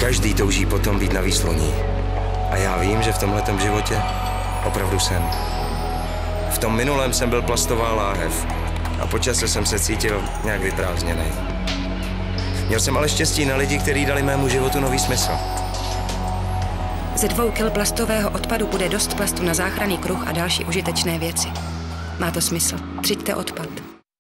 Každý touží potom být na výsloní. A já vím, že v tomhletom životě opravdu jsem. V tom minulém jsem byl plastová láhev a počase jsem se cítil nějak vyprázdněný. Měl jsem ale štěstí na lidi, kteří dali mému životu nový smysl. Ze dvou kil plastového odpadu bude dost plastu na záchranný kruh a další užitečné věci. Má to smysl. Třiďte odpad.